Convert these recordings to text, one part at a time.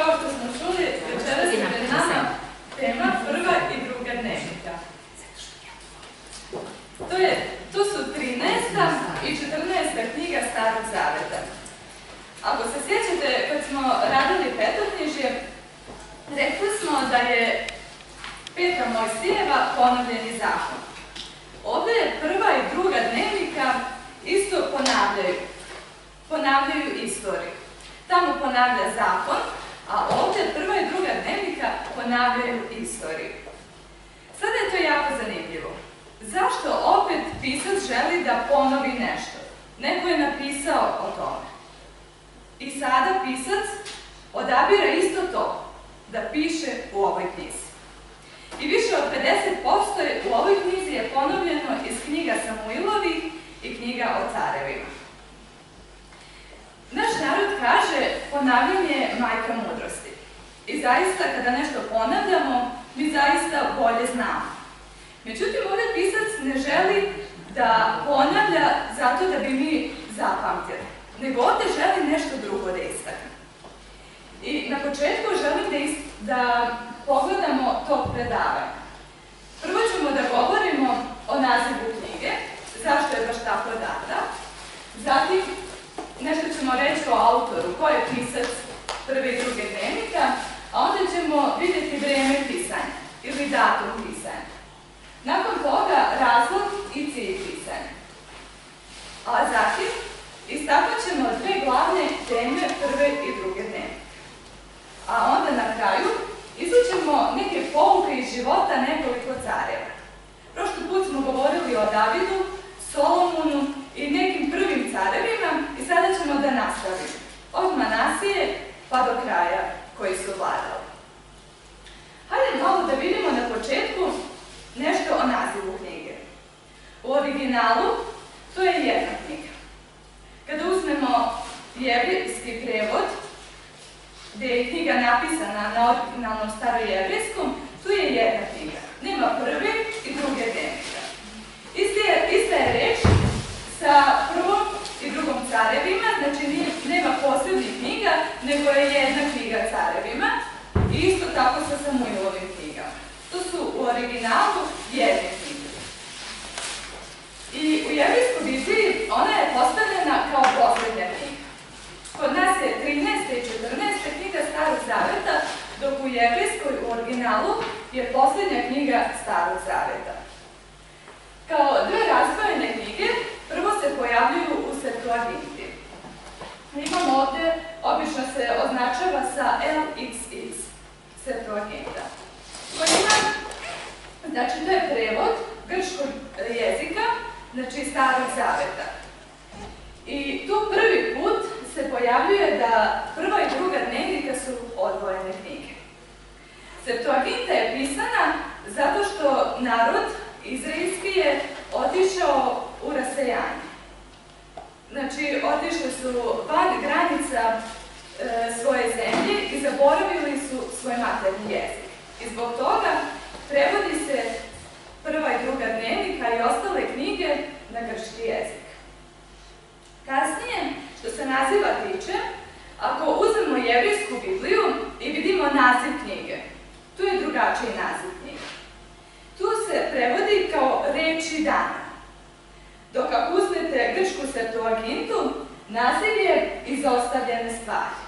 Kao što smo čuli, večeras je pred nama tema prva i druga dnevnika. To, je, to su 13. i 14. knjiga Starog Zaveta. Ako se sjećate, kad smo radili petoknjižje, rekli smo da je Petra Mojsijeva ponovljeni zakon. Ovde je prva i druga dnevnika isto ponavljaju. Ponavljaju istoriju. Tamo ponavlja zakon, a ovde prva i druga dnevnika ponavljaju istoriju. Sada je to jako zanimljivo. Zašto opet pisac želi da ponovi nešto? Neko je napisao o tome. I sada pisac odabira isto to, da piše u ovoj knjizi. I više od 50% je u ovoj knjizi je ponovljeno iz knjiga Samuilovih i knjiga o carevima. Naš narod kaže ponavljanje je majka mudrosti. I zaista kada nešto ponavljamo, mi zaista bolje znamo. Međutim, ovdje pisac ne želi da ponavlja zato da bi mi zapamtili, nego ovdje želi nešto drugo da istakne. I na početku želim da, ist, da pogledamo to predavanje. Prvo ćemo da govorimo o nazivu knjige, zašto je baš tako data. Zatim nešto ćemo reći o autoru, ko je pisac prve i druge dnevnika, a onda ćemo vidjeti vreme pisanja ili datum pisanja. Nakon toga razlog i cilj pisanja. A zatim istaknut ćemo dve glavne teme prve i druge dnevnika. A onda na kraju izućemo neke pouke iz života nekoliko careva. Prošli put smo govorili o Davidu, Solomonu i nekim prvim carevima sada ćemo da nastavimo. Od Manasije pa do kraja koji su vladali. Hajde malo da vidimo na početku nešto o nazivu knjige. U originalu to je jedna knjiga. Kada uzmemo jevrijski prevod, gde je knjiga napisana na originalnom starojevrijskom, tu je jedna knjiga. Nema prve i druge dnevnika. Ista je, reč sa prvom drugom carevima, znači nema posebnih knjiga, nego je jedna knjiga carevima i isto tako sa Samuilovim knjigama. To su u originalu jedne knjige. I u jevrijskoj Bibliji ona je postavljena kao poslednja knjiga. Kod nas je 13. i 14. knjiga Starog Zaveta, dok u jevrijskoj u originalu je poslednja knjiga Starog Zaveta. Kao dve razdvojene knjige, prvo se pojavljuju u Septuaginti. Imamo ovde, obično se označava sa LXX, Septuaginta. Koja ima, znači to je prevod grčkog jezika, znači Starog Zaveta. I tu prvi put se pojavljuje da prva i druga dnevnika su odvojene knjige. Septuaginta je pisana zato što narod izraelski je otišao. Znači, otišli su van granica e, svoje zemlje i zaboravili su svoj materni jezik. I zbog toga prevodi se prva i druga dnevnika i ostale knjige na grčki jezik. Kasnije, što se naziva tiče, ako uzmemo jevrijsku Bibliju i vidimo naziv knjige, tu je drugačiji naziv knjige. Tu se prevodi kao reči dana. Dok ako uzmete grčku septuagintu, naziv je izostavljene stvari.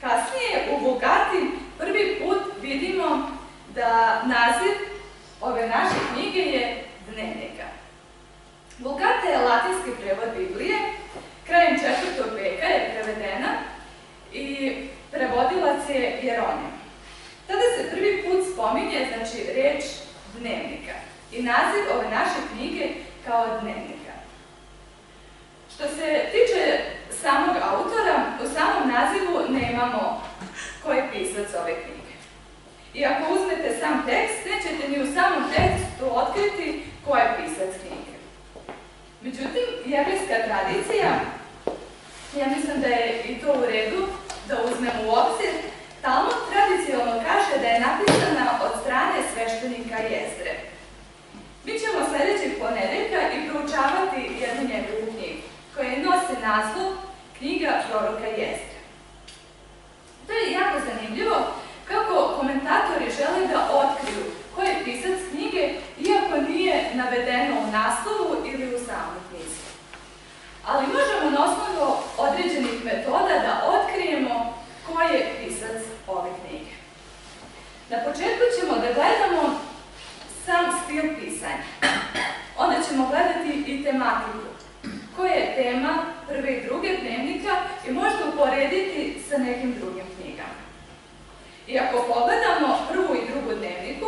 Kasnije u Vulgati prvi put vidimo da naziv ove naše knjige je dnevnika. Vulgata je latinski prevod Biblije, krajem 4. veka je prevedena i prevodilac je Jeronim. Tada se prvi put spominje, znači, reč dnevnika i naziv ove naše knjige kao dnevnika. Što se tiče samog autora, u samom nazivu nemamo ko je pisac ove knjige. I ako uzmete sam tekst, nećete ni u samom tekstu otkriti ko je pisac knjige. Međutim, jevrijska tradicija, ja mislim da je i to u redu da uzmemo u obzir, naslov knjiga proroka Jezra. To je jako zanimljivo kako komentatori žele da otkriju ko je pisac knjige iako nije navedeno u naslovu ili u samom knjizi. Ali možemo na osnovu određenih metoda da otkrijemo ko je pisac ove knjige. Na početku ćemo da gledamo sam stil pisanja. Onda ćemo gledati i tematiku Koja je tema prve i druge dnevnika i možda uporediti sa nekim drugim knjigama. I ako pogledamo prvu i drugu dnevniku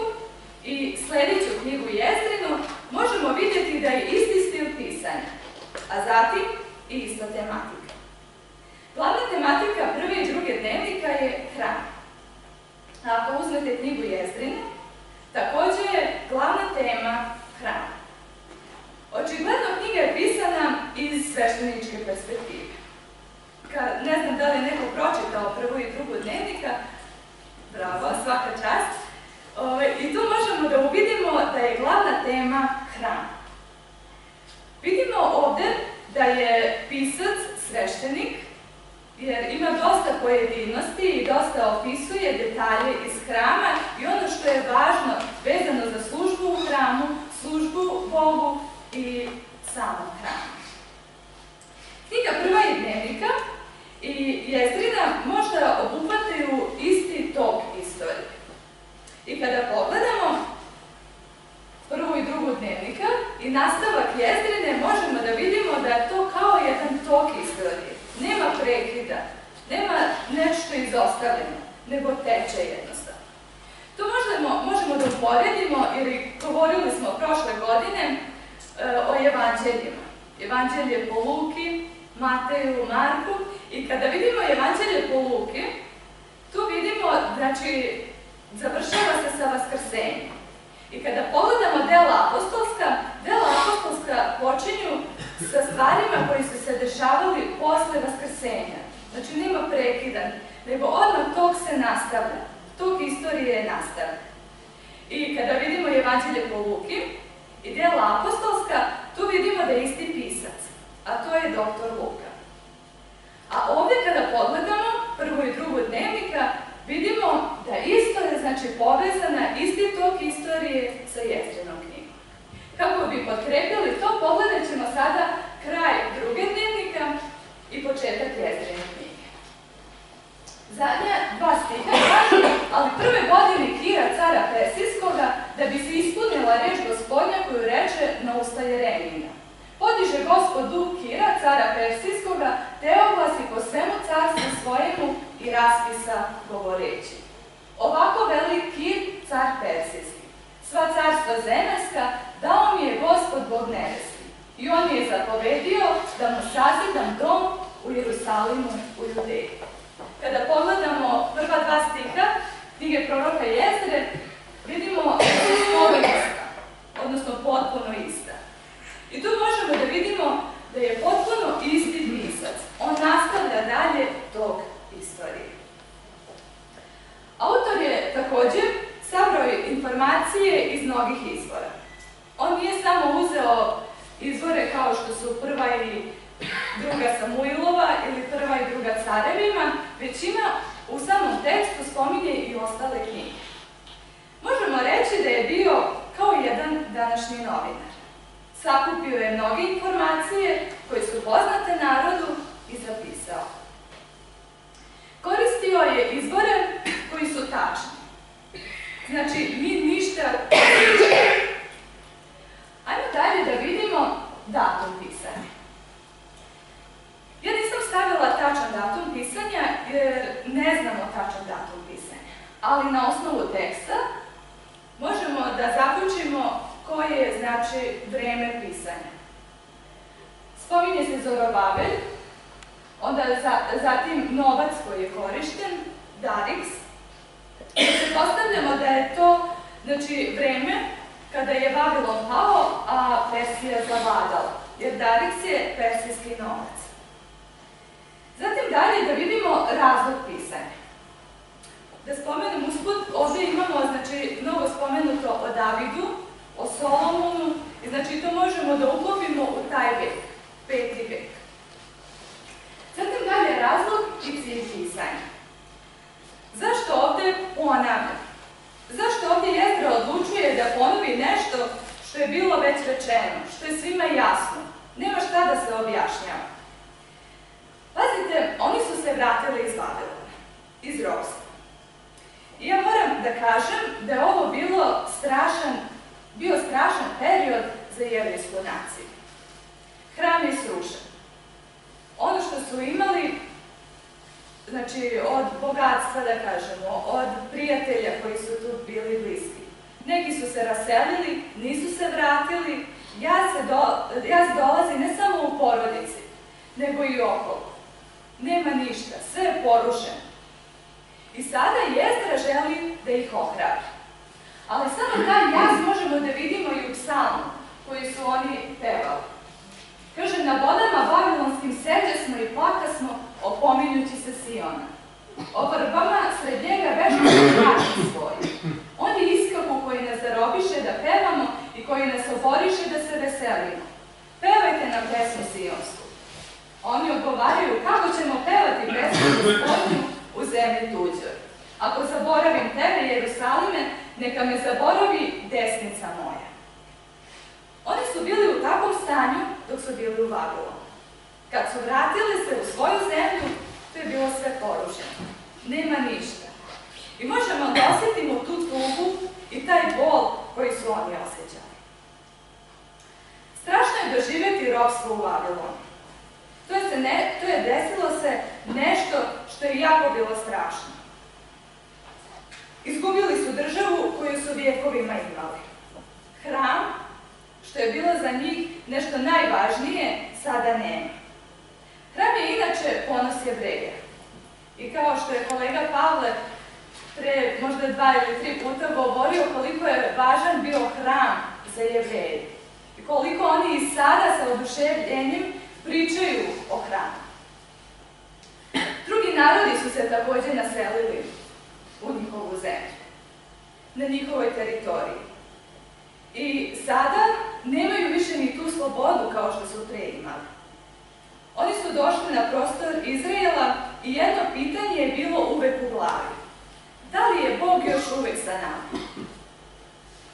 i sledeću knjigu Jezrinu, možemo vidjeti da je isti stil pisanja, a zatim i ista tematika. Glavna tematika prve i druge dnevnika je hrana. Ako uzmete knjigu Jezrinu, takođe je glavna tema hrana. Očigledno knjiga je pisana iz svešteničke perspektive. Ka, ne znam da li je neko pročitao prvu i drugu dnevnika, bravo, svaka čast. Ove, I tu možemo da uvidimo da je glavna tema hrana. Vidimo ovde da je pisac sveštenik, jer ima dosta pojedinosti i dosta opisuje detalje iz hrama i ono što je važno vezano za službu u hramu, službu Bogu i samom hramu. Knjiga prva i dnevnika i Jezrina možda obuhvataju isti tok istorije. I kada pogledamo prvu i drugu dnevnika i nastavak Jezrine, možemo da vidimo da je to kao jedan tok istorije. Nema prekida, nema nešto izostavljeno, nego teče jednostavno. To možemo, možemo da uporedimo, ili govorili smo prošle godine, o evanđeljima. Evanđelje po Luki, Mateju, Marku i kada vidimo evanđelje po Luki, tu vidimo, znači, završava se sa vaskrsenjem. I kada pogledamo dela apostolska, dela apostolska počinju sa stvarima koji su se dešavali posle vaskrsenja. Znači, nema prekidan, nego odmah tog se nastavlja. Tog istorije je nastavlja. I kada vidimo evanđelje po Luki i dela apostolska, tu vidimo da je isti pisac, a to je doktor Luka. A ovde kada pogledamo prvu i drugu dnevnika, vidimo da isto je znači povezana isti tok istorije sa Jezrinom knjigom. Kako bi potkrepili to, pogledat ćemo sada kraj druge dnevnika i početak Jezrine knjige. Zadnja dva stiha ali prve godine Kira, cara Persijskoga, da bi se ispunila reč gospodnja koju reče na usta Jeremina. Podiže gospod duh Kira, cara Persijskoga, te oglasi po svemu carstvu svojemu i raspisa govoreći. Ovako veli Kir, car Persijski. Sva carstva zemeska dao mi je gospod Bog nebeski. I on mi je zapovedio da mu sazidam dom u Jerusalimu u Judeji. Kada pogledamo prva dva stiha knjige proroka Jezre, vidimo da su skoro ista, odnosno potpuno ista. I tu možemo da vidimo da je potpuno isti pisac. On nastavlja dalje tog istorije. Autor je takođe sabrao informacije iz mnogih izvora. On nije samo uzeo izvore kao što su prva i druga Samuilova ili prva i druga Carevima, već ima u samom tekstu spominje i ostale knjige. Možemo reći da je bio kao jedan današnji novinar. Sakupio je mnoge informacije koje su poznate narodu i zapisao. Koristio je izbore koji su tačni. Znači, mi ništa... Ajmo dalje da vidimo datum pisanja. Ja nisam stavila tačan datum pisanja jer ne znamo tačan datum pisanja. Ali na osnovu teksta možemo da zaključimo koje je, znači, vreme pisanja. Spominje se Zorobabel, onda za, zatim novac koji je korišten, Darix. Postavljamo da je to, znači, vreme kada je Vavilon pao, a Persija zavladala, jer Darix je persijski novac. Zatim dalje da vidimo razlog pisanja. Da spomenem usput, ovde imamo, znači, mnogo spomenuto o Davidu, o Solomonu, i znači to možemo da uklopimo u taj vek, peti vek. Zatim dalje razlog i cilj pisanja. Zašto ovde ponavljam? Zašto ovde Jezra odlučuje da ponovi nešto što je bilo već rečeno, što je svima jasno. Nema šta da se objašnjava. Pazite, oni su se vratili iz Vavilona, iz ropstva. I ja moram da kažem da je ovo bilo strašan, bio strašan period za jevrijsku naciju. Hram je srušen. Ono što su imali, znači od bogatstva da kažemo, od prijatelja koji su tu bili bliski. Neki su se raselili, nisu se vratili, ja se, do, ja se dolazi ne samo u porodici, nego i okolo. Nema ništa, sve je porušeno. I sada Jezdra želi da ih ohrabri. Ali samo taj jaz možemo da vidimo i u psalmu koji su oni pevali. Kaže, na vodama babilonskim seđe smo i plaka smo, opominjući se Siona. O vrbama sred njega vešto vrati svoji. Oni iskaku koji nas zarobiše da pevamo i koji nas oboriše da se veselimo. Pevajte nam pesmu Sionsku. Oni odgovaraju kako ćemo pevati pesmu gospodinu u zemlji tuđoj. Ako zaboravim tebe, Jerusalime, neka me zaboravi desnica moja. Oni su bili u takvom stanju dok su bili u Vavilonu. Kad su vratili se u svoju zemlju, to je bilo sve porušeno. Nema ništa. I možemo da osjetimo tu tugu i taj bol koji su oni osjećali. Strašno je doživjeti robstvo u Vavilonu. To je, se ne, to je desilo se nešto što je jako bilo strašno. Izgubili su državu koju su vjekovima imali. Hram, što je bilo za njih nešto najvažnije, sada nema. Hram je inače ponos jevreja. I kao što je kolega Pavle pre možda dva ili tri puta govorio koliko je važan bio hram za jevreje. I koliko oni i sada sa oduševljenjem pričaju o hramu. Drugi narodi su se takođe naselili u njihovu zemlju, na njihovoj teritoriji. I sada nemaju više ni tu slobodu kao što su pre imali. Oni su došli na prostor Izraela i jedno pitanje je bilo uvek u glavi. Da li je Bog još uvek sa nama?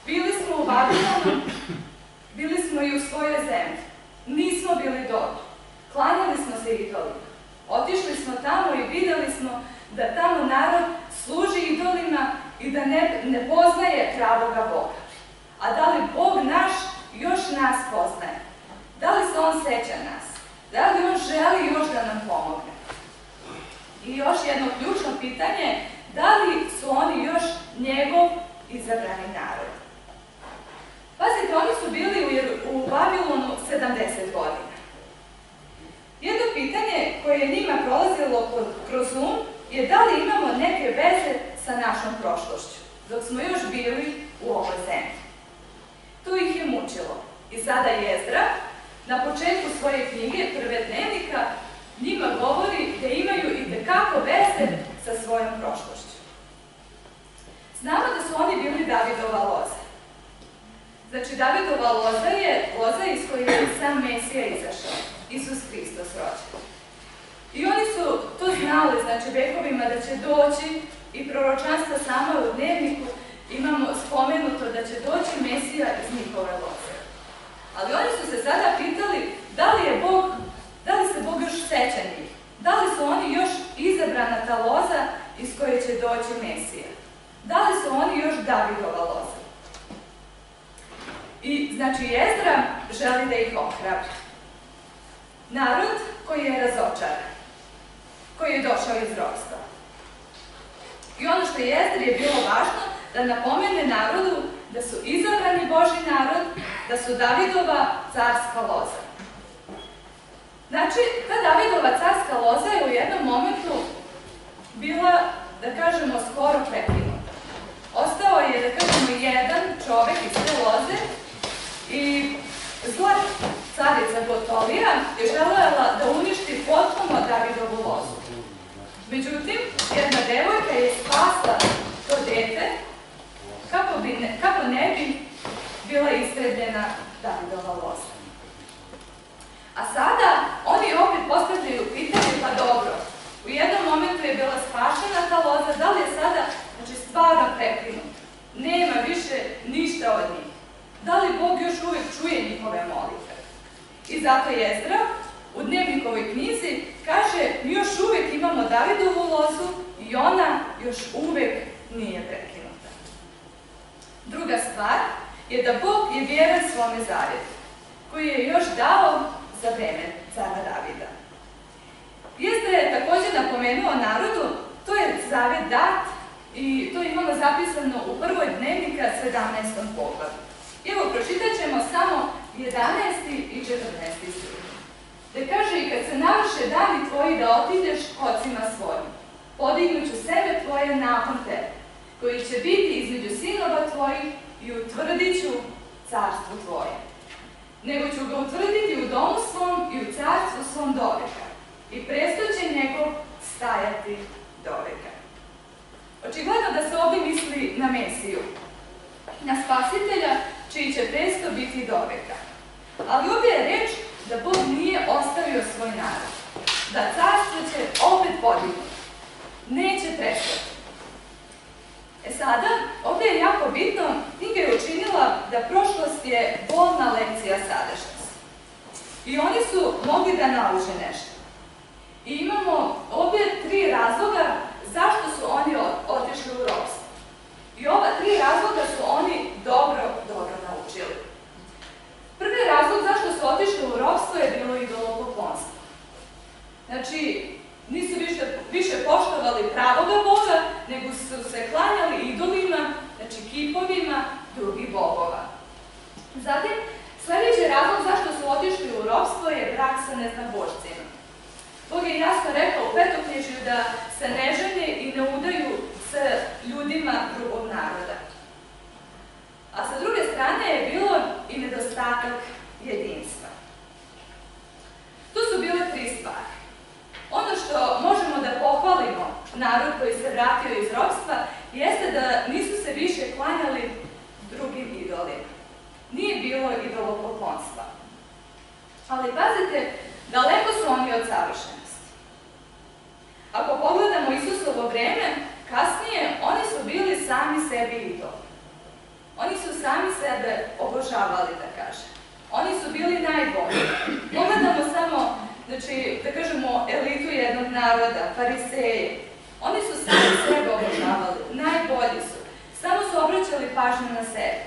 Bili smo u Babilonu, bili smo i u svojoj zemlji. Nismo bili dobri. Klanjali smo se idolima. Otišli smo tamo i videli smo da tamo narod služi idolima i da ne, ne poznaje pravoga Boga. A da li Bog naš još nas poznaje? Da li se On seća nas? Da li On želi još da nam pomogne? I još jedno ključno pitanje, da li su oni još njegov izabrani narod? Pazite, oni su bili u, u Babilonu 70 godina. Jedno pitanje koje je njima prolazilo kroz um je da li imamo neke veze sa našom prošlošću, dok smo još bili u ovoj zemlji. To ih je mučilo. I sada Jezdra, na početku svoje knjige Prve dnevnika, njima govori da imaju i tekako veze sa svojom prošlošću. Znamo da su oni bili Davidova loza. Znači, Davidova loza je loza iz koje je sam Mesija izašao. Isus Hristos rođen. I oni su to znali, znači vekovima da će doći i proročanstva sama u dnevniku imamo spomenuto da će doći Mesija iz njihove loze. Ali oni su se sada pitali da li je Bog, da li se Bog još seća njih? Da li su oni još izabrana ta loza iz koje će doći Mesija? Da li su oni još Davidova loza? I znači Jezdra želi da ih ohrabri. Narod koji je razočaran, koji je došao iz ropstva. I ono što je Jezdri je bilo važno, da napomene narodu da su izabrani Boži narod, da su Davidova carska loza. Znači, ta Davidova carska loza je u jednom momentu bila, da kažemo, skoro prekinuta. Ostao je, da kažemo, jedan čovek iz te loze i zla carica Gotolija je želela da uništi potpuno Davidovu lozu. Međutim, jedna devojka je spasla to dete kako, bi ne, kako ne bi bila istrebljena Davidova loza. A sada oni opet postavljaju pitanje, pa dobro, u jednom momentu je bila spašena ta loza, da li je sada, znači, stvarno prekinuta? Nema više ništa od njih. da li Bog još uvijek čuje njihove molitve. I zato Jezdra u dnevnikovoj knjizi kaže mi još uvijek imamo Davidovu lozu i ona još uvijek nije prekinuta. Druga stvar je da Bog je vjeran svome zavjetu, koji je još dao za vreme cara Davida. Jezdra je također napomenuo narodu, to je zavjet dat i to imamo zapisano u prvoj dnevnika 17. pogledu. Evo, pročitat ćemo samo 11. i 14. stih. Da kaže, i kad se navrše dani tvoji da otideš ocima svojim, podignuću sebe tvoje nakon tebe, koji će biti između sinova tvojih i utvrdit ću carstvo tvoje. Nego ću ga utvrditi u domu svom i u carstvu svom doveka i presto će njegov stajati doveka. Očigledno da se ovdje misli na Mesiju, na spasitelja čiji će presto biti doveka. Ali ovdje je reč da Bog nije ostavio svoj narod, da carstvo će opet podignuti, neće prestati. E sada, ovdje je jako bitno, knjiga je učinila da prošlost je bolna lekcija sadašnjosti. I oni su mogli da nauče nešto. I imamo ovdje tri razloga zašto su oni otišli u ropstvo. I ova tri razloga su oni dobro, dobro naučili. Prvi razlog zašto su otišli u ropstvo je bilo idolopoklonstvo. Znači, nisu više, više poštovali pravoga Boga, nego su se klanjali idolima, znači kipovima drugih bogova. Zatim, sljedeći razlog zašto su otišli u ropstvo je brak sa neznabošcima. Bog je jasno rekao u petoknježju da se ne žene i ne udaju sa ljudima drugog naroda. A sa druge strane je bilo i nedostatak jedinstva. Tu su bile tri stvari. Ono što možemo da pohvalimo narod koji se vratio iz ropstva jeste da nisu se više klanjali drugim idolima. Nije bilo idolopoklonstva. Ali pazite, daleko su oni od savršenosti. Ako pogledamo Isusovo vreme, kasnije oni su bili sami sebi idol. Oni su sami sebe obožavali, da kažem. Oni su bili najbolji. Pogledamo samo, znači, da kažemo, elitu jednog naroda, fariseje. Oni su sami sebe obožavali, najbolji su. Samo su obraćali pažnju na sebe.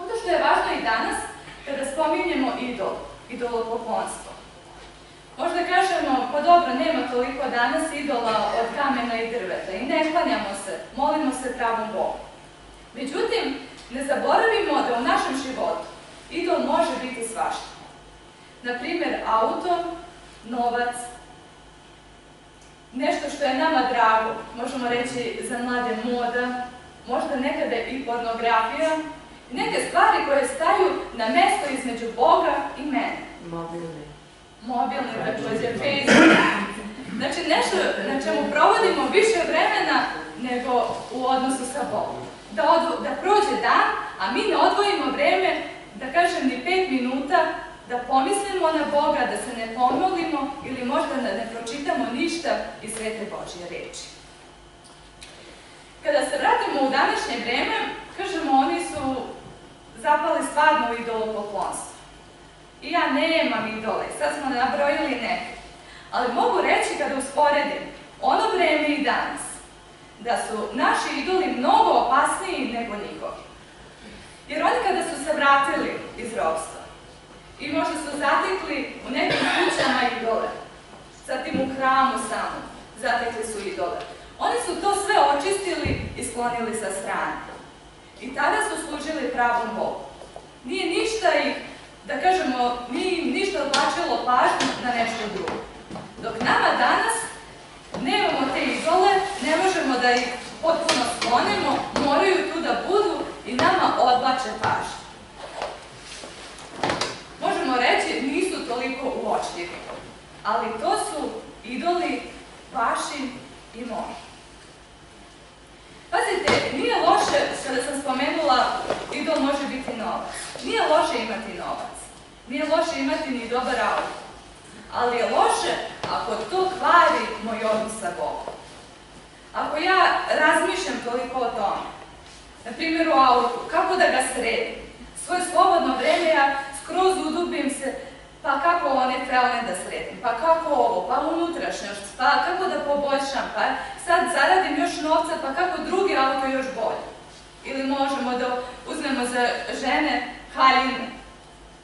Ono što je važno i danas, kada spominjemo idol, idolopoklonstvo. Možda kažemo, pa dobro, nema toliko danas idola od kamena i drveta i ne klanjamo se, molimo se pravom Bogu. Međutim, ne zaboravimo da u našem životu idol može biti svašta. Naprimjer, auto, novac, nešto što je nama drago, možemo reći za mlade moda, možda nekada i pornografija, neke stvari koje staju na mesto između Boga i mene. Mobilni. Mobilni, također Facebook. Znači nešto na čemu provodimo više vremena nego u odnosu sa Bogom da, da prođe dan, a mi ne odvojimo vreme, da kažem ni pet minuta, da pomislimo na Boga, da se ne pomolimo ili možda da ne pročitamo ništa iz Svete Božje reči. Kada se vratimo u današnje vreme, kažemo oni su zapali stvarno u idolopoklonstvo. I ja nemam idole, sad smo nabrojili neke. Ali mogu reći kada usporedim ono vreme i danas, da su naši idoli mnogo opasniji nego njihovi. Jer oni kada su se vratili iz ropstva i možda su zatekli u nekim kućama idole, zatim u hramu samo zatekli su idole, oni su to sve očistili i sklonili sa strane. I tada su služili pravom Bogu. Nije ništa ih, da kažemo, nije im ništa odlačilo pažnju na nešto drugo. Dok nama danas nemamo te izole, ne možemo da ih potpuno sklonimo, moraju tu da budu i nama odlače pažnju. Možemo reći, nisu toliko uočljivi, ali to su idoli vaši i moji. Pazite, nije loše, kada sam spomenula, idol može biti novac. Nije loše imati novac. Nije loše imati ni dobar auto ali je loše ako to kvari moj odnos sa Bogom. Ako ja razmišljam toliko o tome, na primjer u autu, kako da ga sredim, Svoje slobodno vreme ja skroz udubim se, pa kako one felne da sredim, pa kako ovo, pa unutrašnjost, pa kako da poboljšam, pa sad zaradim još novca, pa kako drugi auto još bolje. Ili možemo da uzmemo za žene haljine,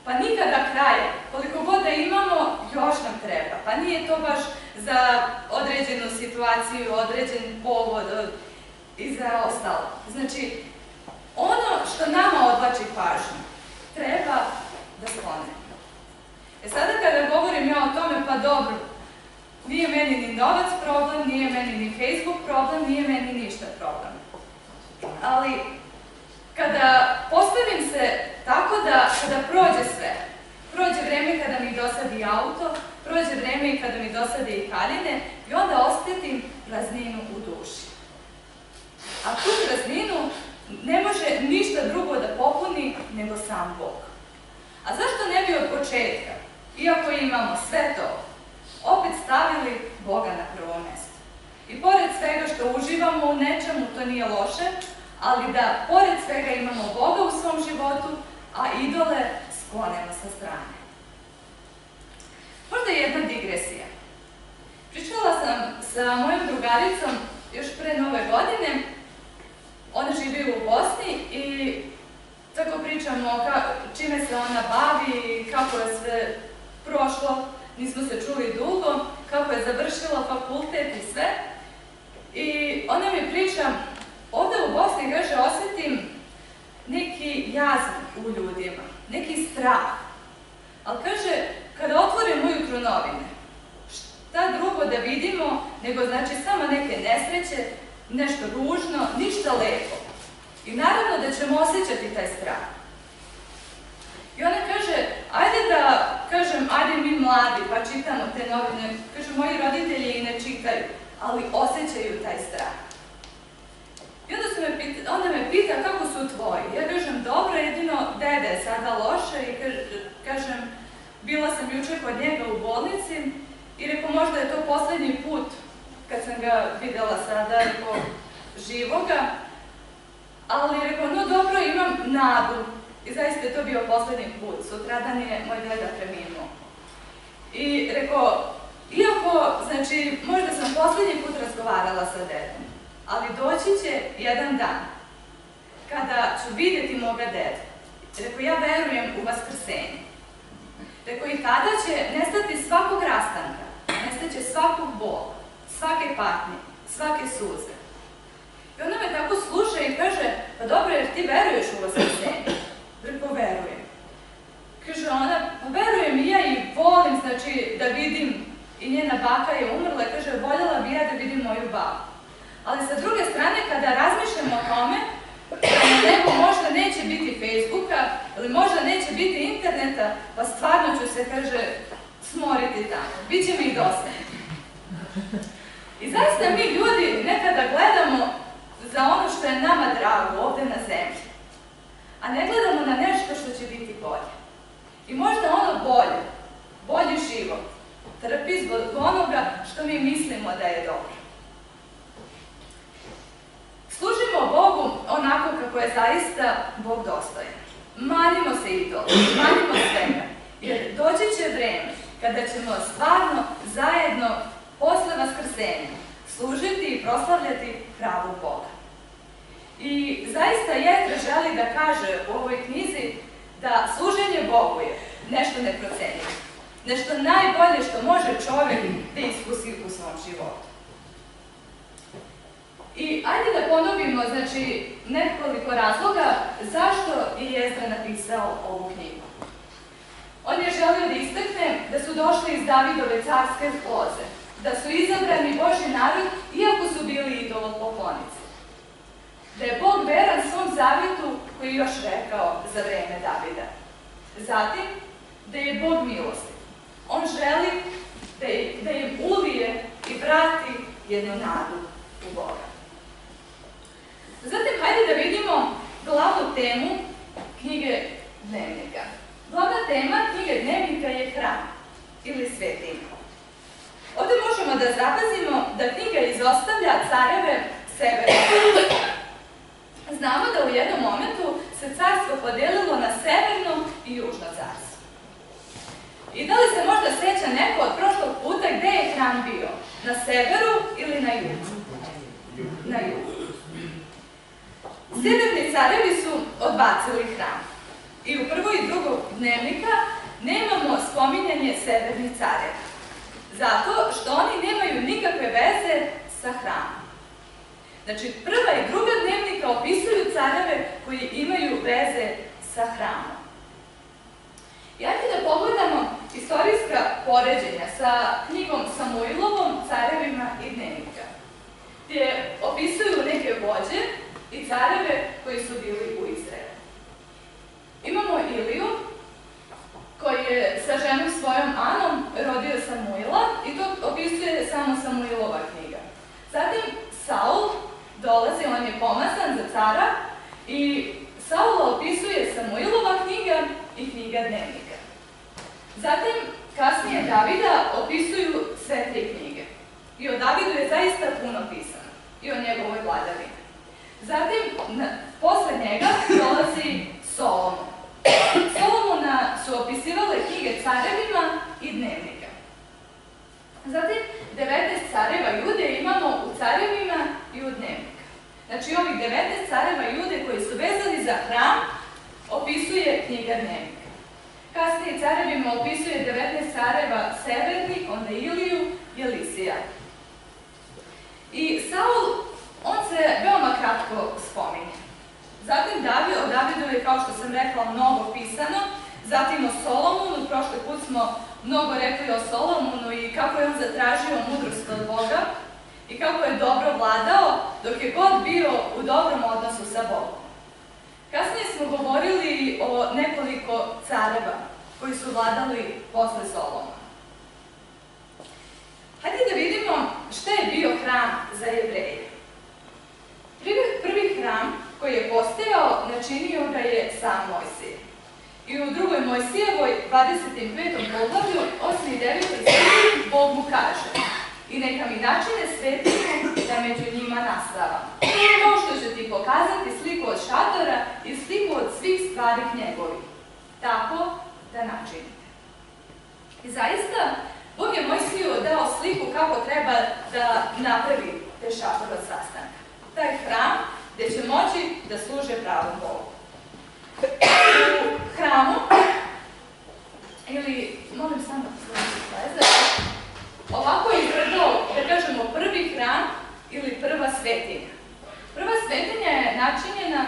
pa nikada kraja. Koliko god da imamo, još nam treba. Pa nije to baš za određenu situaciju, određen povod i za ostalo. Znači, ono što nama odlači pažnju, treba da sklonemo. E sada kada govorim ja o tome, pa dobro, nije meni ni novac problem, nije meni ni Facebook problem, nije meni ništa problem. Ali kada postavim se tako da kada prođe sve, prođe vreme kada mi dosadi auto, prođe vreme kada mi dosade i kaljine i onda ostetim prazninu u duši. A tu prazninu ne može ništa drugo da popuni nego sam Bog. A zašto ne bi od početka, iako imamo sve to, opet stavili Boga na prvo mesto? I pored svega što uživamo u nečemu, to nije loše, ali da pored svega imamo Boga u svom životu, a idole sklonemo sa strane. Možda jedna digresija. Pričala sam sa mojom drugaricom još pre nove godine, ona živi u Bosni i tako pričamo ka, čime se ona bavi, kako je sve prošlo, nismo se čuli dugo, kako je završila fakultet i sve. I ona mi priča Ovde u Bosni, kaže, osetim neki jaz u ljudima, neki strah. Ali kaže, kada otvorim ujutru novine, šta drugo da vidimo, nego znači samo neke nesreće, nešto ružno, ništa lepo. I naravno da ćemo osjećati taj strah. I ona kaže, ajde da, kažem, ajde mi mladi, pa čitamo te novine. Kaže, moji roditelji i ne čitaju, ali osjećaju taj strah. I onda, me pita, onda me pita kako su tvoji. Ja kažem, dobro, jedino dede je sada loše i kažem, bila sam juče kod njega u bolnici i rekao, možda je to poslednji put kad sam ga videla sada, rekao, živoga, ali rekao, no dobro, imam nadu. I zaista je to bio poslednji put. Sutradan je moj deda preminuo. I rekao, iako, znači, možda sam poslednji put razgovarala sa dedom, ali doći će jedan dan kada ću videti moga deda. Rekao, ja verujem u vaskrsenje. Rekao, i tada će nestati svakog rastanka, nestaće svakog bola, svake patnje, svake suze. Ona me tako sluša i kaže, pa dobro, jer ti veruješ u vaskrsenje? Rekao, verujem. Kaže ona, pa verujem i ja i volim, znači, da vidim, i njena baka je umrla, kaže, voljela bi ja da vidim moju baku. Ali sa druge strane, kada razmišljamo o tome, na nebu možda neće biti Facebooka ili možda neće biti interneta, pa stvarno ću se, kaže, smoriti tamo. Biće mi i dosta. I zaista mi ljudi nekada gledamo za ono što je nama drago ovde na zemlji, a ne gledamo na nešto što će biti bolje. I možda ono bolje, bolji život, trpi zbog onoga što mi mislimo da je dobro. Služimo Bogu onako kako je zaista Bog dostojan. Manimo se i to, manimo svega, jer doći će vreme kada ćemo stvarno zajedno posle Vaskrsenja služiti i proslavljati pravu Boga. I zaista Jetra želi da kaže u ovoj knjizi da služenje Bogu je nešto neprocenjivo. Nešto najbolje što može čovjek da iskusi u svom životu. I ajde da ponovimo, znači, nekoliko razloga zašto je Jezdra napisao ovu knjigu. On je želio da istakne da su došli iz Davidove carske loze, da su izabrani Boži narod, iako su bili idolopoklonici. Da je Bog veran svom zavjetu koji je još rekao za vreme Davida. Zatim, da je Bog milosti. On želi da, da im ulije i vrati jednu nadu u Boga. Zatim, hajde da vidimo glavnu temu knjige dnevnika. Glavna tema knjige dnevnika je hram ili svetinja. Ovde možemo da zapazimo da knjiga izostavlja careve sebe. Znamo da u jednom momentu se carstvo podelilo na severno i južno carstvo. I da li se možda seća neko od prošlog puta gde je hram bio? Na severu ili na jugu? Na jugu. Severni carevi su odbacili hram. I u prvoj i drugog dnevnika nemamo spominjanje severnih careva. Zato što oni nemaju nikakve veze sa hramom. Znači, prva i druga dnevnika opisuju careve koji imaju veze sa hramom. I ajde da pogledamo istorijska poređenja sa knjigom Samuilovom, carevima i dnevnika, gdje opisuju neke vođe i careve koji su bili u Izraelu. Imamo Iliju, koji je sa ženom svojom Anom rodio Samuila i to opisuje samo Samuilova knjiga. Zatim Saul dolazi, on je pomazan za cara i Saula opisuje Samuilova knjiga i knjiga dnevnika. Zatim, kasnije Davida opisuju sve tri knjige. I o Davidu je zaista puno pisano. I o njegovoj vladavini. Zatim, na, posle njega dolazi Solomon. Solomona su opisivale knjige carevima i dnevnika. Zatim, 19 careva jude imamo u carevima i u dnevnika. Znači, ovih 19 careva jude koji su vezani za hram opisuje knjiga dnevnika. Kasnije carevima opisuje 19 careva severni, onda Iliju i Elisija. I Saul, on se veoma kratko spominje. Zatim David, o Davidu je, kao što sam rekla, mnogo pisano. Zatim o Solomonu, prošli put smo mnogo rekli o Solomonu i kako je on zatražio mudrost od Boga i kako je dobro vladao dok je god bio u dobrom odnosu sa Bogom. Kasnije smo govorili o nekoliko careva koji su vladali posle Solomona. Hajde da vidimo šta je bio hram za jevreje. Prvi, hram koji je postojao, načinio ga je sam Mojsije. I u drugoj Mojsijevoj 25. poglavlju 8. i 9. stihu Bog mu kaže i neka mi načine svetinu da među njima nastavam. Kao što ću ti pokazati sliku od šatora i sliku od svih stvari njegovih. Tako da načinite. I zaista, Bog je Mojsiju dao sliku kako treba da napravi te šator od sastanka. Taj hram gde će moći da služe pravom Bogu. U hramu, ili, molim samo da sleze, ovako je izgledao, da kažemo, prvi hram ili prva svetinja. Prva svetinja je načinjena,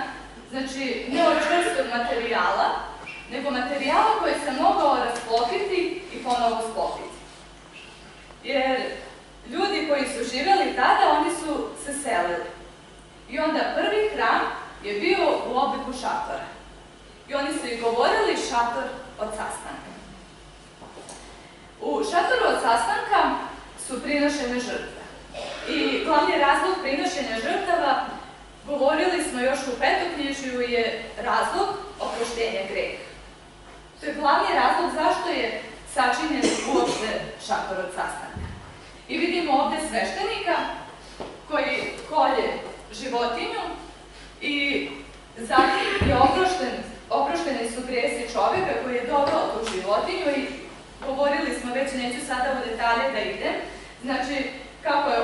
znači, ne od čvrstog materijala, nego materijala koji se mogao rasklopiti i ponovo sklopiti. Jer ljudi koji su živeli tada, oni su se selili. I onda prvi hram je bio u obliku šatora. I oni su i govorili šator od sastanka. U šatoru od sastanka su prinošene žrtve. I glavni razlog prinošenja žrtava, govorili smo još u petoknjižju, je razlog oproštenja greha. To je glavni razlog zašto je sačinjen uopšte šator od sastanka. I vidimo ovde sveštenika koji kolje životinju i zatim je oprošten, oprošteni su gresi čoveka koji je doveo tu životinju i govorili smo već, neću sada u detalje da idem, znači kako je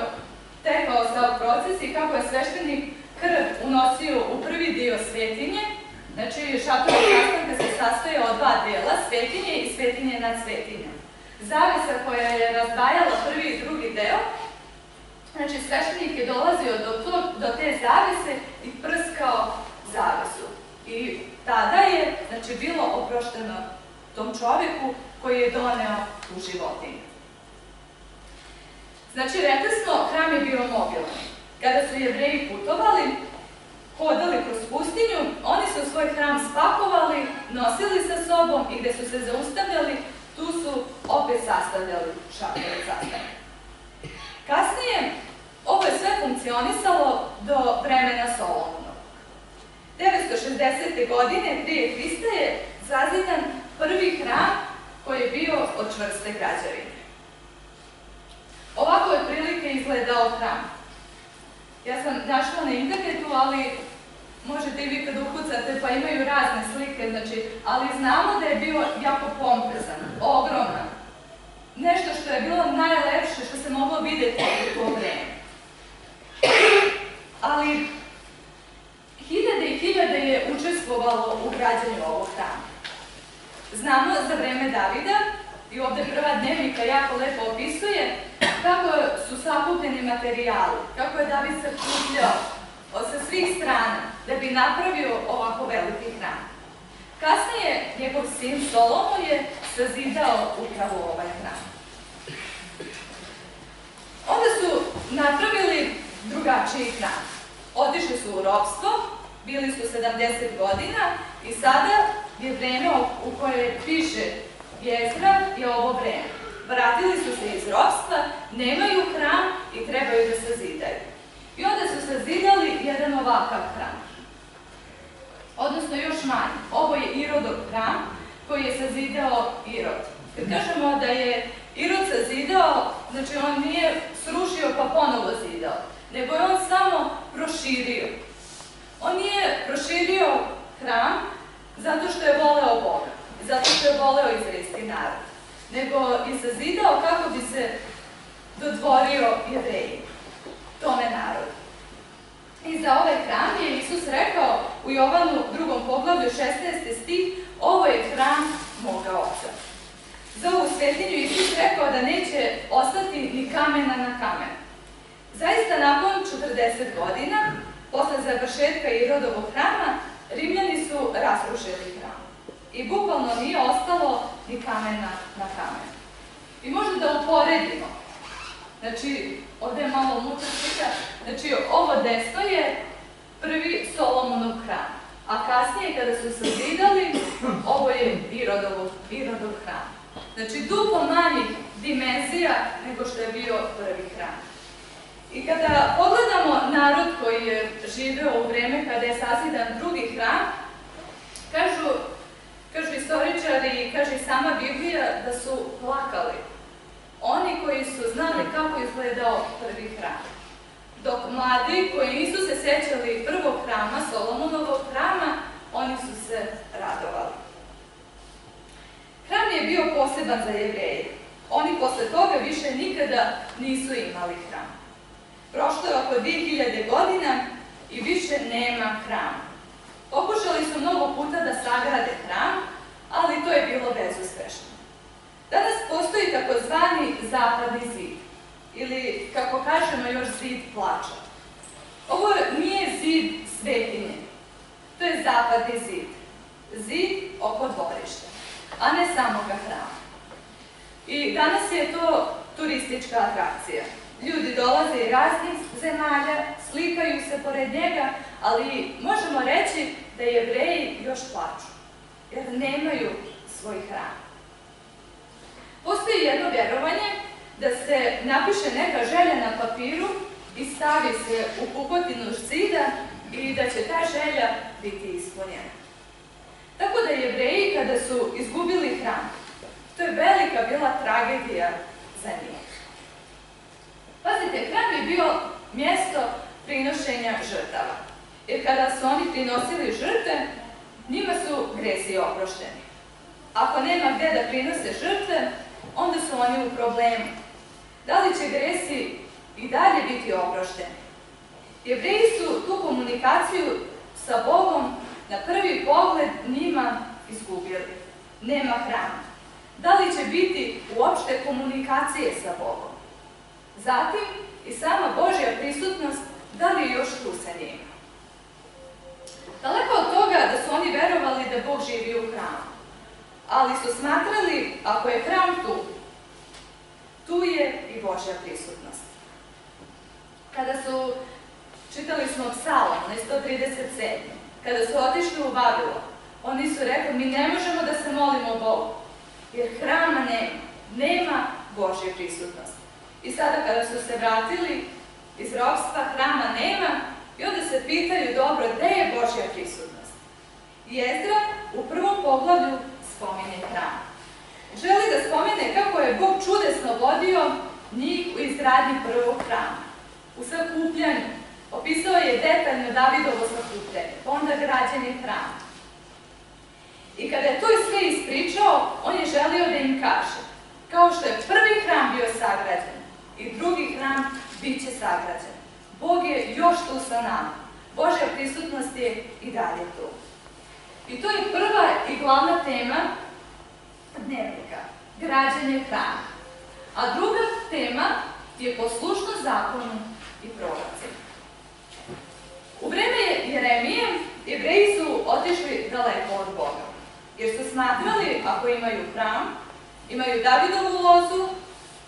tekao sav proces i kako je sveštenik krv unosio u prvi dio svetinje, znači šator sastanka se sastoje od dva dela, svetinje i svetinje nad svetinjom. Zavisa koja je razdvajala prvi i drugi deo Znači, sveštenik je dolazio do, to, do te zavise i prskao zavisu. I tada je, znači, bilo oprošteno tom čoveku koji je doneo u životinju. Znači, rekli smo, hram je bio mobilan. Kada su jevreji putovali, hodali kroz pustinju, oni su svoj hram spakovali, nosili sa sobom i gde su se zaustavljali, tu su opet sastavljali šatore sastavljali. Kasnije, ovo je sve funkcionisalo do vremena Solomonog. 960. godine prije Hrista je zazidan prvi hram koji je bio od čvrste građevine. Ovako je prilike izgledao hram. Ja sam našla na internetu, ali možete i vi kad ukucate, pa imaju razne slike, znači, ali znamo da je bio jako pompezan, ogroman. Nešto što je bilo najlepše što se moglo vidjeti u to vreme. Ali hiljade i hiljade je učestvovalo u građanju ovog hrama. Znamo za vreme Davida, i ovde prva dnevnika jako lepo opisuje, kako su sakupljeni materijali, kako je David sakupljao sa svih strana da bi napravio ovako veliki hram. Kasnije njegov sin Solomon je sazidao upravo ovaj hram. Onda su napravili drugačiji hram. Otišli su u ropstvo, bili su 70 godina i sada je vreme u koje piše Jezra je ovo vreme. Vratili su se iz ropstva, nemaju hram i trebaju da sazidaju. I onda su sazidali jedan ovakav hram. Odnosno još manji. Ovo je Irodov hram koji je sazidao Irod. Kad kažemo da je Irod sazidao, znači on nije srušio pa ponovo zidao, nego je on samo proširio. On nije proširio hram zato što je voleo Boga, zato što je voleo izraelski narod, nego i sazidao kako bi se dodvorio jevreji, tome narodu. I za ovaj hram je Isus rekao u Jovanu drugom poglavlju 16. stih, ovo je hram moga oca. Za ovu svetinju Isus rekao da neće ostati ni kamena na kamen. Zaista nakon 40 godina, posle završetka Irodovog hrama, Rimljani su razrušili hram. I bukvalno nije ostalo ni kamena na kamen. I možda da uporedimo. Znači, ovde je malo mutra slika. Znači, ovo desno je prvi Solomonov hram. A kasnije, kada su sazidali, ovo je Irodov, Irodov hram. Znači, duplo manjih dimenzija nego što je bio prvi hram. I kada pogledamo narod koji je živeo u vreme kada je sazidan drugi hram, kažu, kažu istoričari, kaže sama Biblija, da su plakali. Oni koji su znali kako izgledao prvi hram. Dok mladi koji nisu se sećali prvog hrama, Solomonovog hrama, oni su se radovali. Hram je bio poseban za jevreje. Oni posle toga više nikada nisu imali hram. Prošlo je oko 2000 godina i više nema hrama. Pokušali su mnogo puta da sagrade hram, ali to je bilo bezuspešno. Danas postoji takozvani zapadni zid, ili, kako kažemo, još zid plača. Ovo nije zid svetinje, to je zapadni zid, zid oko dvorišta, a ne samoga hrama. I danas je to turistička atrakcija. Ljudi dolaze iz raznih zemalja, slikaju se pored njega, ali možemo reći da jevreji još plaču, jer nemaju svoj hram. Postoji jedno vjerovanje da se napiše neka želja na papiru i stavi se u pukotinu zida i da će ta želja biti ispunjena. Tako da jevreji kada su izgubili hram, to je velika bila tragedija za njih. Pazite, hram je bio mjesto prinošenja žrtava. Jer kada su oni prinosili žrtve, njima su gresi oprošteni. Ako nema gde da prinose žrtve, onda su oni u problemu. Da li će gresi i dalje biti oprošteni? Jevreji su tu komunikaciju sa Bogom na prvi pogled njima izgubili. Nema hrana. Da li će biti uopšte komunikacije sa Bogom? Zatim, i sama Božja prisutnost, da li je još tu sa njima? Daleko od toga da su oni verovali da Bog živi u hramu, ali su smatrali, ako je hram tu, tu je i Božja prisutnost. Kada su, čitali smo psalom na 137. Kada su otišli u Vavilon, oni su rekli, mi ne možemo da se molimo Bogu, jer hrama nema, nema Božje prisutnosti. I sada kada su se vratili iz ropstva, hrama nema, i onda se pitaju, dobro, gde je Božja prisutnost? Jezdra u prvom poglavlju spominje hram. Želi da spomene kako je Bog čudesno vodio njih u izgradnji prvog hrama, u sakupljanju, Opisao je detaljno Davidovo sakupljanje, onda građenje hrama. I kada je to sve ispričao, on je želio da im kaže, kao što je prvi hram bio sagrađen i drugi hram bit će sagrađen. Bog je još tu sa nama. Božja prisutnost je i dalje tu. I to je prva i glavna tema dnevnika, građanje hrana. A druga tema je poslušnost zakonu i prorocima. U vreme Jeremije, jevreji su otišli daleko od Boga, jer su smatrali, ako imaju hram, imaju Davidovu lozu,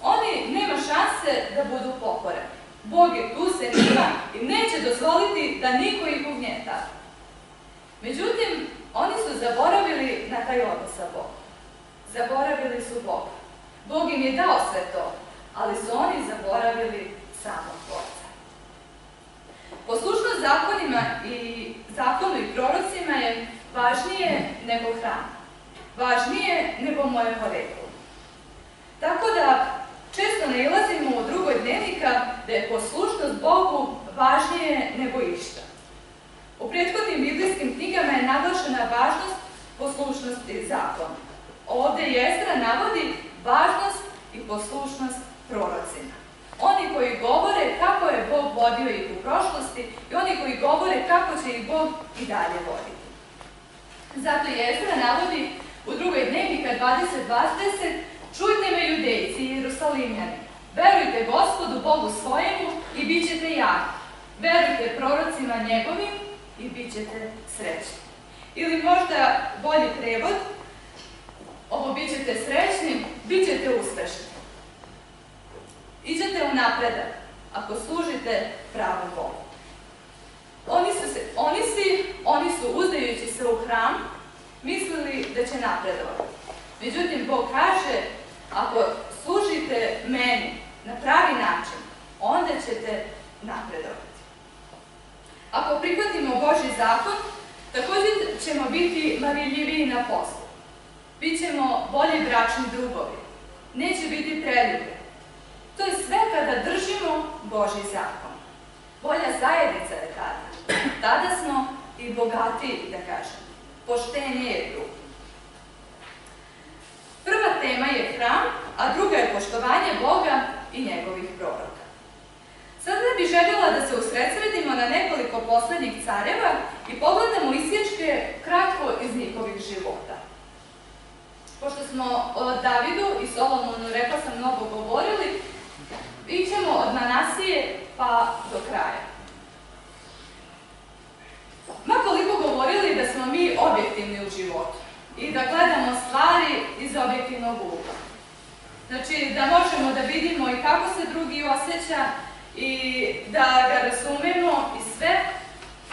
oni nema šanse da budu pokoreni. Bog je tu se njima i neće dozvoliti da niko ih ugnjeta. Međutim, oni su zaboravili na taj odnos sa Bogom. Zaboravili su Boga. Bog im je dao sve to, ali su oni zaboravili samog Tvorca. Poslušnost zakonima i zakonu i prorocima je važnije nego hrana. Važnije nego moje poreklo. Tako da često ne ilazimo u drugoj dnevnika da je poslušnost Bogu važnije nego išta. U prethodnim biblijskim knjigama je naglašena važnost poslušnosti zakona. Ovde Jezra navodi važnost i poslušnost prorocima. Oni koji govore kako je Bog vodio ih u prošlosti i oni koji govore kako će ih Bog i dalje voditi. Zato Jezra navodi u drugoj dnevnika 20.20 Čujte me judejci i jerusalimljani, verujte gospodu Bogu svojemu i bit ćete jaki. Verujte prorocima njegovim i bit ćete srećni. Ili možda bolji prevod, ovo bit ćete srećni, bit ćete uspešni. Iđete u napredak ako služite pravom Bogu. Oni su, se, oni, si, oni su uzdajući se u hram mislili da će napredovati. Međutim, Bog kaže Ako služite meni na pravi način, onda ćete napredovati. Ako prihvatimo Boži zakon, također ćemo biti mariljiviji na poslu. Bićemo bolji bračni drugovi. Neće biti preljubi. To je sve kada držimo Boži zakon. Bolja zajednica je tada. Tada smo i bogatiji, da kažem. Poštenije je drugo. Prva tema je hram, a druga je poštovanje Boga i njegovih proroka. Sada bih željela da se usredsredimo na nekoliko poslednjih careva i pogledamo isječke kratko iz njihovih života. Pošto smo o Davidu i Solomonu, rekla sam, mnogo govorili, ićemo od Manasije pa do kraja. Ma koliko govorili da smo mi objektivni u životu, i da gledamo stvari iz objektivnog ugla. Znači, da možemo da vidimo i kako se drugi osjeća i da ga razumemo i sve,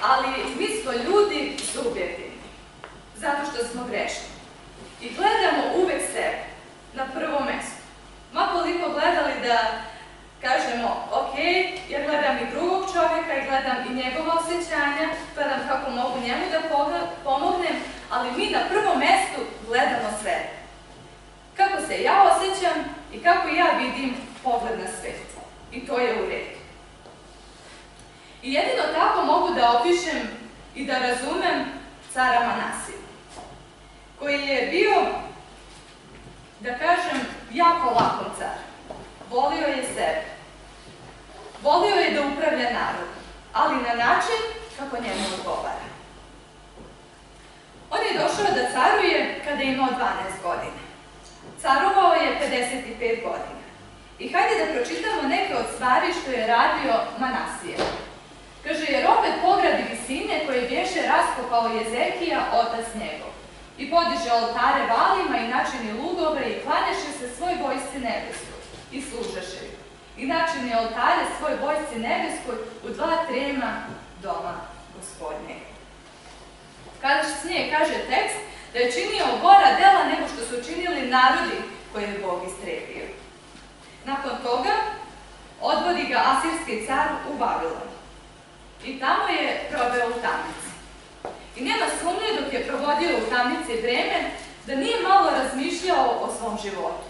ali mi smo ljudi subjektivni, zato što smo grešni. I gledamo uvek sebe na prvo mesto. Ma koliko gledali da kažemo, ok, ja gledam i drugog čovjeka i gledam i njegova osjećanja, gledam kako mogu njemu da pomognem, ali mi na prvom mestu gledamo sve. Kako se ja osjećam i kako ja vidim pogled na svet. I to je u redu. I jedino tako mogu da opišem i da razumem cara Manasiju, koji je bio, da kažem, jako lakom car. Volio je sebe. Volio je da upravlja narod, ali na način kako njemu odgovara. On je došao da caruje kada je imao 12 godina. Carovao je 55 godina. I hajde da pročitamo neke od stvari što je radio Manasije. Kaže, jer opet pogradi visine koje bješe raskopao Jezekija, otac njegov. I podiže oltare valima i načini lugove i klaneše se svoj vojsci nebeskoj i služaše ju. I načini oltare svoj vojsci nebeskoj u dva trema doma gospodnjeg. Kasnije kaže tekst da je činio gora dela nego što su činili narodi koje je Bog istrebio. Nakon toga odvodi ga asirski car u Babilon. I tamo je proveo u tamnici. I nema sumnje dok je provodio u tamnici vreme da nije malo razmišljao o svom životu.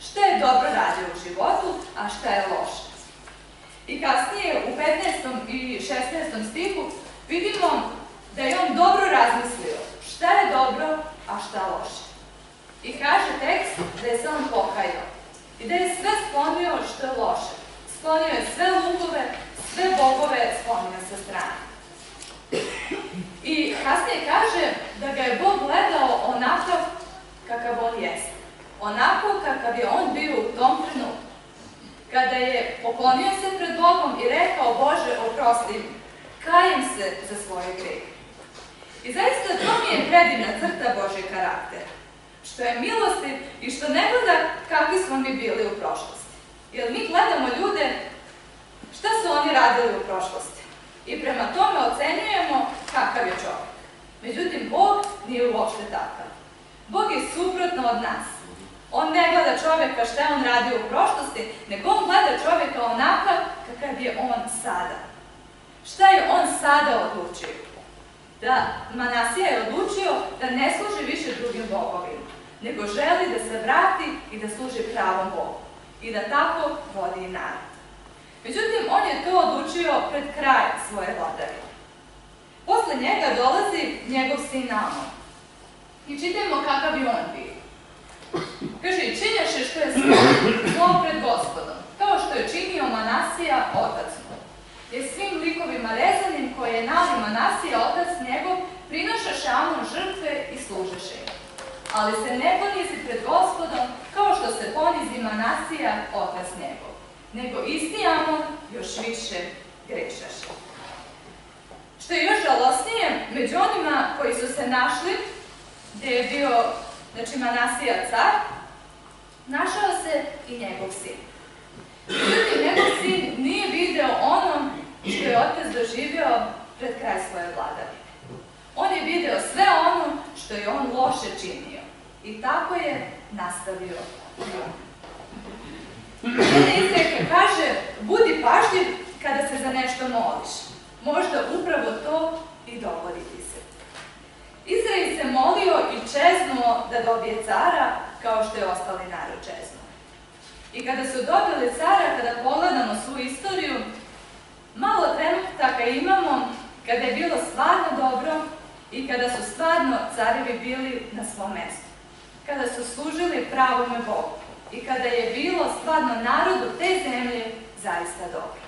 Šta je dobro radio u životu, a šta je loše. I kasnije u 15. i 16. stihu vidimo da je on dobro razmislio šta je dobro, a šta loše. I kaže tekst da je on pokajao i da je sve sklonio što je loše. Sklonio je sve lugove, sve bogove sklonio sa strane. I kasnije kaže da ga je Bog gledao onakav kakav on jeste. Onako kakav je on bio u tom trenutku. Kada je poklonio se pred Bogom i rekao Bože oprosti mi, kajem se za svoje grehe. I zaista to mi je predivna crta Božeg karaktera. Što je milostiv i što ne gleda kakvi smo mi bili u prošlosti. Jer mi gledamo ljude šta su oni radili u prošlosti. I prema tome ocenjujemo kakav je čovjek. Međutim, Bog nije uopšte takav. Bog je suprotno od nas. On ne gleda čovjeka šta je on radio u prošlosti, nego on gleda čovjeka onakav kakav je on sada. Šta je on sada odlučio? Da Manasija je odlučio da ne služi više drugim bogovima, nego želi da se vrati i da služi pravom Bogu i da tako vodi narod. Međutim, on je to odlučio pred kraj svoje vladavine. Posle njega dolazi njegov sin Amon. I čitajmo kakav je on bio. Kaže, činjaše što je zlo pred gospodom, kao što je činio Manasija, otac. Je svim likovima rezanim koje je nali Manasija, otac njegov, prinošaše Amon žrtve i služeše. Ali se ne ponizi pred gospodom kao što se ponizi Manasija, otac njegov, nego isti Amon još više grešaše. Što je još žalostnije, među onima koji su se našli, gde je bio znači Manasija car, našao se i njegov sin. Međutim, njegov sin nije video ono što je otac doživio pred kraj svoje vladavine. On je video sve ono što je on loše činio. I tako je nastavio i. Jedna izreka kaže, budi pažljiv kada se za nešto moliš. Možda upravo to i dogodi ti se. Izrael se molio i čeznuo da dobije cara, kao što je ostali narod čeznuo. I kada su dobili cara, kada pogledamo svu istoriju, malo trenutaka imamo kada je bilo stvarno dobro i kada su stvarno carevi bili na svom mestu. Kada su služili pravome Bogu i kada je bilo stvarno narodu te zemlje zaista dobro.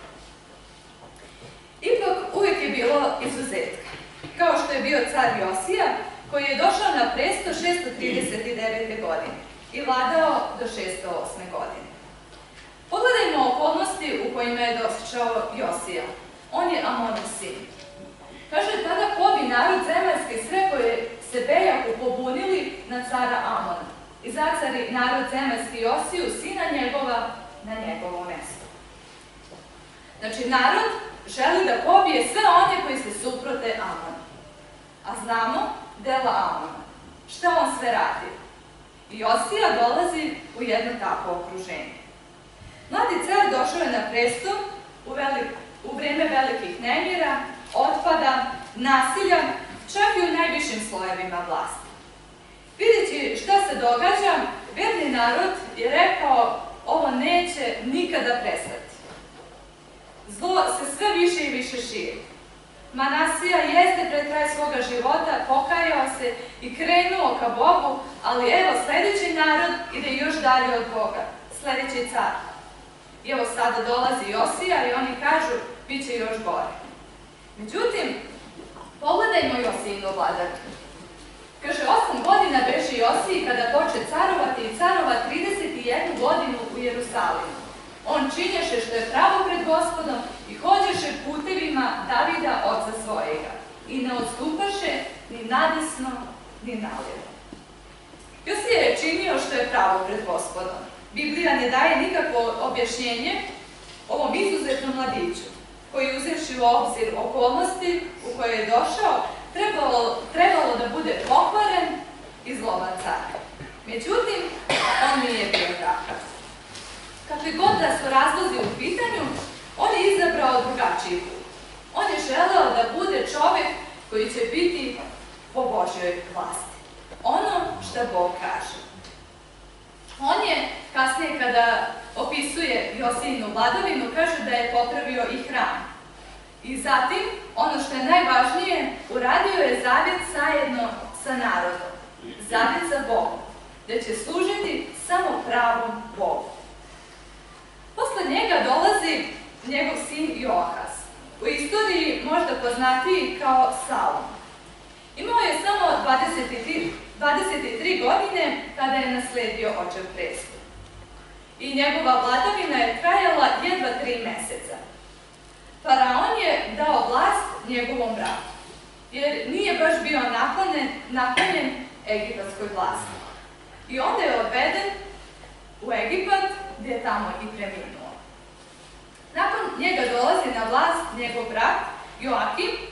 Ipak uvijek je bilo izuzetka. Kao što je bio car Josija, koji je došao na presto 639. godine i vladao do 608. godine. Pogledajmo okolnosti u kojima je došao Josija. On je Amonov sin. Kaže, tada pobi narod zemaljski sve koje se Bejaku pobunili na cara Amona. I zacari narod zemaljski Josiju, sina njegova, na njegovo mesto. Znači, narod želi da pobije sve one koji se suprote Amonu. A znamo dela Amona. Šta on sve radi? Josija dolazi u jedno takvo okruženje. Mladi car došao je na presto u, velik, u vreme velikih nemira, otpada, nasilja, čak i u najvišim slojevima vlasti. Videći šta se događa, verni narod je rekao ovo neće nikada prestati. Zlo se sve više i više širi. Manasija jeste pred kraj svoga života, pokajao se i krenuo ka Bogu, ali evo, sledeći narod ide još dalje od Boga, sledeći car. I evo sada dolazi Josija i oni kažu, bit će još gore. Međutim, pogledajmo Josijinu vladavinu. Kaže, osam godina beše Josiji kada poče carovati i carova 31 godinu u Jerusalimu. On činješe što je pravo pred gospodom i hođeše putevima Davida, oca svojega. I ne odstupaše ni nadesno, ni nalijevo. Josija je činio što je pravo pred gospodom. Biblija ne daje nikakvo objašnjenje ovom izuzetnom mladiću, koji uzevši u obzir okolnosti u koje je došao, trebalo, trebalo da bude pokvaren i zloban car. Međutim, on nije bio takav. Kakvi god da su razlozi u pitanju, on je izabrao drugačiji put. On je želeo da bude čovek koji će biti po Božjoj vlasti. Ono što Bog kaže. On je kasnije kada opisuje Josijinu vladavinu, kaže da je popravio i hram. I zatim, ono što je najvažnije, uradio je zavjet zajedno sa narodom. Zavjet za Bogom, da će služiti samo pravom Bogu. Posle njega dolazi njegov sin Johas, u istoriji možda poznatiji kao Salom. Imao je samo 23, 23 godine kada je nasledio očev prestu. I njegova vladavina je trajala jedva tri meseca. Faraon je dao vlast njegovom bratu, jer nije baš bio naklonjen, naklonjen egipatskoj vlasti. I onda je odveden u Egipat, gdje je tamo i preminuo. Nakon njega dolazi na vlast njegov brat Joakim,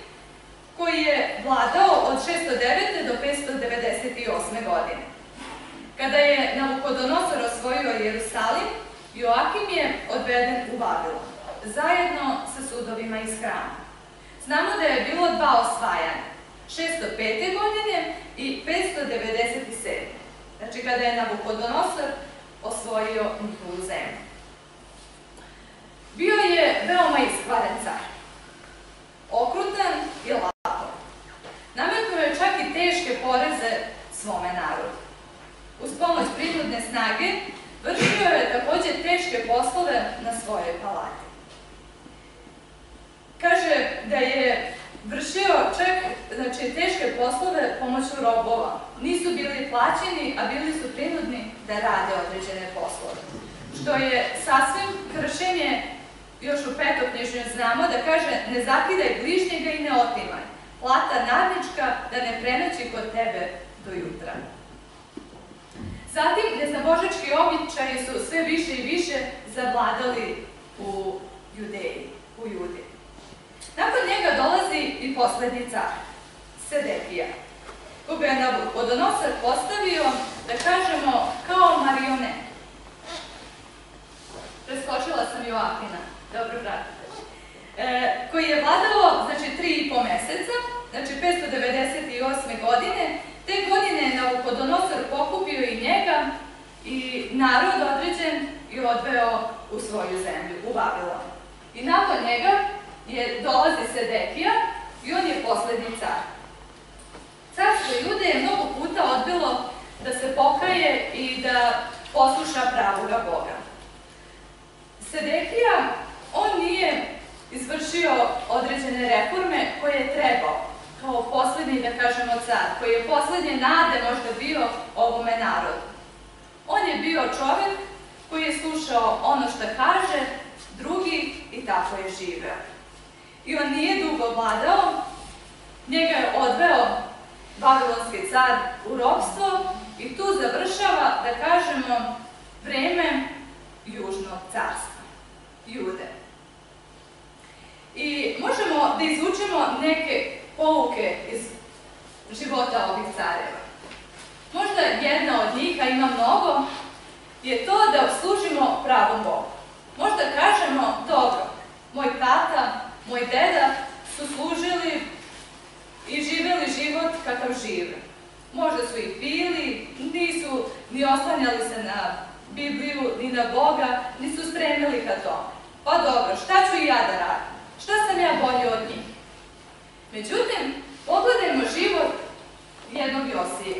koji je vladao od 609. do 598. godine. Kada je Navukodonosor osvojio Jerusalim, Joakim je odveden u Vavilon, zajedno sa sudovima iz hrama. Znamo da je bilo dva osvajanja, 605. godine i 597. Znači kada je Navukodonosor osvojio njihovu zemlju. Bio je veoma iskvaren car, okrutan i lako. Nametnuo je čak i teške poreze svome narodu. Uz pomoć prinudne snage vršio je takođe teške poslove na svojoj palati. Kaže da je vršio čak znači, teške poslove pomoću robova. Nisu bili plaćeni, a bili su prinudni da rade određene poslove. Što je sasvim kršenje, još u petoknjižnju znamo, da kaže ne zakidaj bližnjega i ne otimaj. Plata nadnička da ne prenoći kod tebe do jutra. Zatim, neznabožački običaji su sve više i više zavladali u Judeji, u Judi. Nakon njega dolazi i poslednji car, Sedekija, koga je Nabucodonosor postavio, da kažemo, kao marionet. Preskočila sam Joakina, dobro pratite. E, koji je vladao, znači, tri i po meseca, znači 598. godine, te godine je Nabucodonosor pokupio i njega i narod određen i odveo u svoju zemlju, u Babilon. I nakon njega je dolazi Sedekija i on je poslednji car. Carstvo Jude je mnogo puta odbilo da se pokaje i da posluša pravoga Boga. Sedekija, on nije izvršio određene reforme koje je trebao, kao poslednji, da kažemo, car, koji je poslednje nade možda bio ovome narodu. On je bio čovek koji je slušao ono što kaže drugi i tako je živeo. I on nije dugo vladao, njega je odveo Babilonski car u robstvo i tu završava, da kažemo, vreme Južnog carstva, Jude. I možemo da izvučemo neke pouke iz života ovih careva. Možda jedna od njih, a ima mnogo, je to da služimo pravom Bogu. Možda kažemo, dobro, moj tata, moj deda su služili i živeli život kakav žive. Možda su i pili, nisu ni oslanjali se na Bibliju, ni na Boga, nisu spremili ka tome. Pa dobro, šta ću i ja da radim? Šta sam ja bolje od njih? Međutim, pogledajmo život jednog Josije,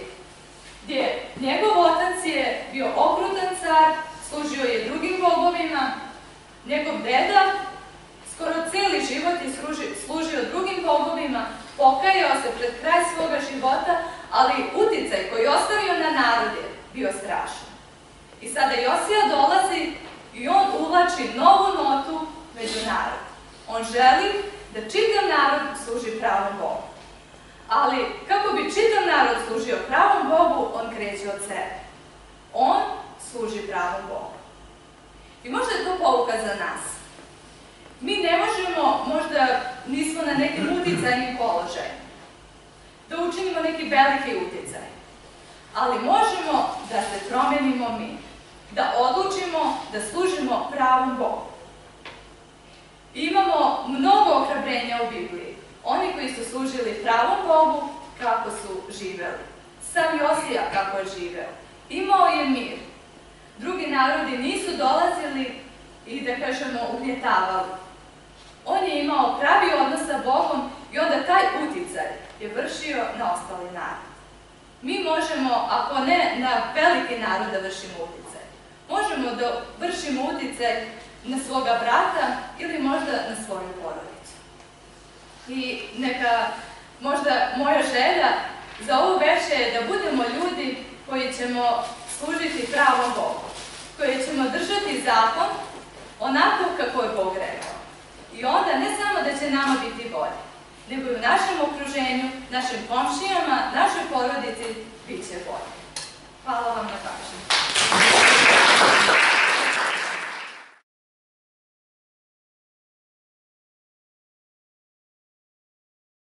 gdje njegov otac je bio okrutan car, služio je drugim bogovima, njegov deda skoro celi život je služio drugim bogovima, pokajao se pred kraj svoga života, ali uticaj koji ostavio na narod je bio strašan. I sada Josija dolazi i on uvlači novu. On želi da čitav narod služi pravom Bogu. Ali kako bi čitav narod služio pravom Bogu, on kreće od sebe. On služi pravom Bogu. I možda je to pouka za nas. Mi ne možemo, možda nismo na nekim uticajnim položajima, da učinimo neki veliki uticaj. Ali možemo da se promenimo mi, da odlučimo da služimo pravom Bogu. Imamo mnogo ohrabrenja u Bibliji. Oni koji su služili pravom Bogu, kako su živeli. Sam Josija kako je živeo. Imao je mir. drugi narodi nisu dolazili i da kažemo ugnjetavali. On je imao pravi odnos sa Bogom i onda taj uticaj je vršio na ostali narod. Mi možemo, ako ne na veliki narod da vršimo uticaj, možemo da vršimo uticaj na svoga brata ili možda na svoju porodicu. I neka možda moja želja za ovo veče je da budemo ljudi koji ćemo služiti pravom Bogu, koji ćemo držati zakon onako kako je Bog rekao. I onda ne samo da će nama biti bolje, nego i u našem okruženju, našim komšijama, našoj porodici bit će bolje. Hvala vam na pažnju.